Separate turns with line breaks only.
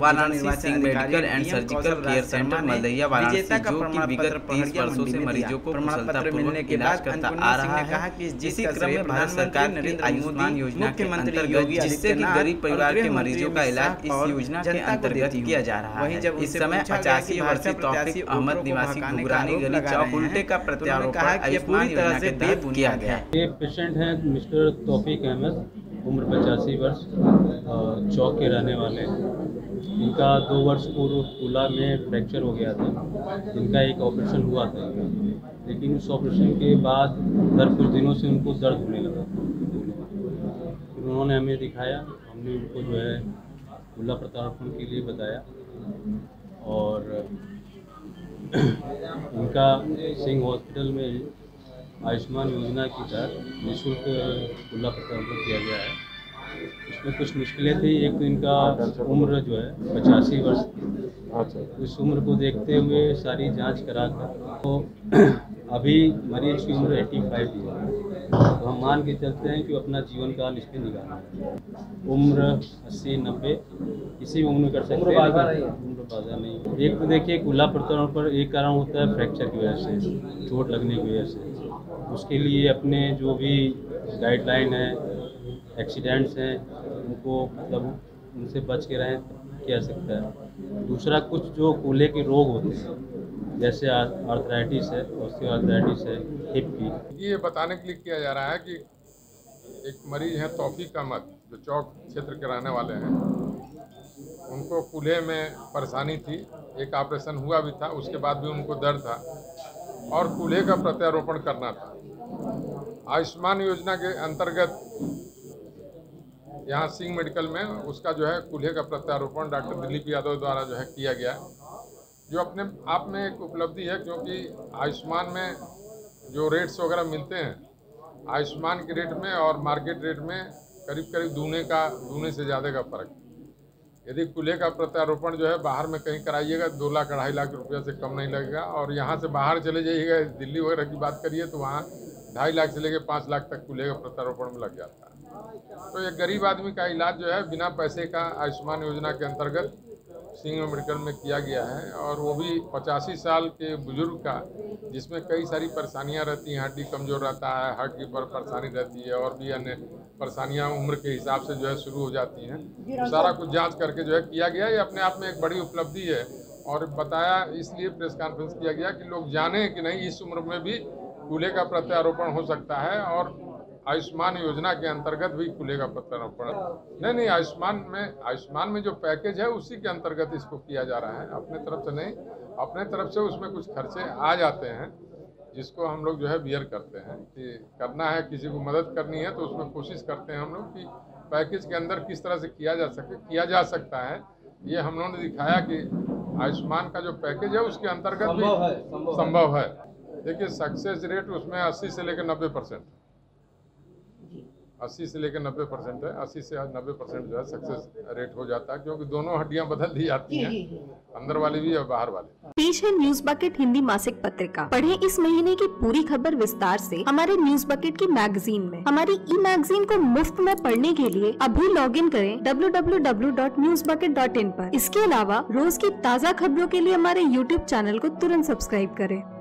Varanasi Singh medical and surgical care centre Maldahiya Varanasi जो कि विगत तीस वर्षों से मरीजों को कुशलतापूर्वक इलाज करता आ रहा है। इसी क्रम में भारत सरकार की आयुष्मान योजना के अंतर्गत जिससे कि गरीब परिवार के मरीजों का इलाज इस योजना के अंतर्गत किया जा रहा है। इस समय पचासी वर्षीय तौफिक अहमद निवासी घुगरानी गली चौक उल्टे का प्रत्यारोपण आयुष्मान योजना के तहत किया गया।
ये पेशेंट हैं मिस्टर तौफीक अहमद। उम्र पचासी वर्ष चौक के रहने वाले। इनका दो वर्ष पूर्व कूला में फ्रैक्चर हो गया था। इनका एक ऑपरेशन हुआ था। लेकिन उस ऑपरेशन के बाद दर कुछ दिनों से उनको दर्द होने लगा। फिर उन्होंने हमें दिखाया। हमने उनको जो है कूला प्रत्यारोपण के लिए बताया। और इनका सिंह हॉस्पिटल में आयुष्मान योजना की तहत निःशुल्क खुला प्रत्यारोपण किया गया है। उसमें कुछ मुश्किलें थी। एक तो इनका उम्र जो है पचासी वर्ष थी इस उम्र को देखते हुए सारी जाँच कराकर तो अभी मरीज़ की उम्र 85 की है। तो हम मान के चलते हैं कि अपना जीवन काल इस पर निकालना है। उम्र 80 90 किसी भी उम्र में कर सकते हैं उम्र बाधा नहीं एक तो देखिए खुला प्रत्यारोपण पर एक कारण होता है फ्रैक्चर की वजह से चोट लगने की वजह से। उसके लिए अपने जो भी गाइडलाइन है एक्सीडेंट्स हैं, उनको मतलब उनसे बच के रहें किया सकता है। दूसरा, कुछ जो कूल्हे के रोग होते हैं, जैसे आर्थराइटिस है ऑस्टियोआर्थराइटिस है हिप की।
ये बताने के लिए किया जा रहा है कि एक मरीज़ है, तौफीक अहमद, जो चौक क्षेत्र के रहने वाले हैं। उनको कूल्हे में परेशानी थी, एक ऑपरेशन हुआ भी था, उसके बाद भी उनको दर्द था। और कूल्हे का प्रत्यारोपण करना था। आयुष्मान योजना के अंतर्गत यहाँ सिंह मेडिकल में उसका जो है कूल्हे का प्रत्यारोपण डॉक्टर दिलीप यादव द्वारा जो है किया गया, जो अपने आप में एक उपलब्धि है क्योंकि आयुष्मान में जो रेट्स वगैरह मिलते हैं, आयुष्मान के रेट में और मार्केट रेट में करीब करीब दूने का, दूने से ज़्यादा का फ़र्क यदि कूल्हे का प्रत्यारोपण जो है बाहर में कहीं कराइएगा, दो लाख, अढ़ाई लाख रुपया से कम नहीं लगेगा और यहाँ से बाहर चले जाइएगा, दिल्ली वगैरह की बात करिए तो वहाँ ढाई लाख से लेकर पाँच लाख तक कूल्हे का प्रत्यारोपण में लग जाता है। तो एक गरीब आदमी का इलाज जो है बिना पैसे का आयुष्मान योजना के अंतर्गत सिंह मेडिकल में किया गया है और वो भी पचासी साल के बुज़ुर्ग का जिसमें कई सारी परेशानियाँ रहती हैं। हड्डी कमज़ोर रहता है हार्ट की पर परेशानी रहती है और भी अन्य परेशानियाँ उम्र के हिसाब से जो है शुरू हो जाती हैं। तो सारा कुछ जाँच करके जो है किया गया ये अपने आप में एक बड़ी उपलब्धि है और बताया इसलिए प्रेस कॉन्फ्रेंस किया गया कि लोग जाने कि नहीं इस उम्र में भी कूल्हे का प्रत्यारोपण हो सकता है और आयुष्मान योजना के अंतर्गत भी खुले का प्रत्यारोपण नहीं नहीं आयुष्मान में आयुष्मान में जो पैकेज है उसी के अंतर्गत इसको किया जा रहा है। अपने तरफ़ से नहीं अपने तरफ़ से उसमें कुछ खर्चे आ जाते हैं जिसको हम लोग जो है बियर करते हैं कि करना है किसी को मदद करनी है तो उसमें कोशिश करते हैं हम लोग कि पैकेज के अंदर किस तरह से किया जा सके किया जा सकता है। ये हम लोगों ने दिखाया कि आयुष्मान का जो पैकेज है उसके अंतर्गत भी संभव है देखिए सक्सेस रेट उसमें 80 से लेकर 90 परसेंट। अस्सी से लेकर नब्बे परसेंट है। अस्सी से नब्बे परसेंट जो है सक्सेस रेट हो जाता है क्योंकि दोनों हड्डियाँ बदल दी जाती हैं। अंदर वाली भी और बाहर वाली।
पेश है न्यूज़ बकेट हिंदी मासिक पत्रिका। पढ़े इस महीने की पूरी खबर विस्तार से हमारे न्यूज़ बकेट की मैगजीन में। हमारी ई मैगजीन को मुफ़्त में पढ़ने के लिए अभी लॉग इन करें www.newsbucket.in पर। इसके अलावा रोज की ताज़ा खबरों के लिए हमारे यूट्यूब चैनल को तुरंत सब्सक्राइब करें।